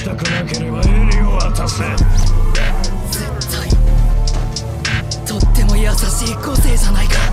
したくなければエリを渡せ。絶対。とっても優しい個性じゃないか。